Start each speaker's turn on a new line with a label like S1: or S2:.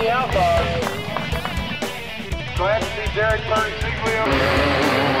S1: Whiskey Alpha. Glad to see Derek Burns Sigley.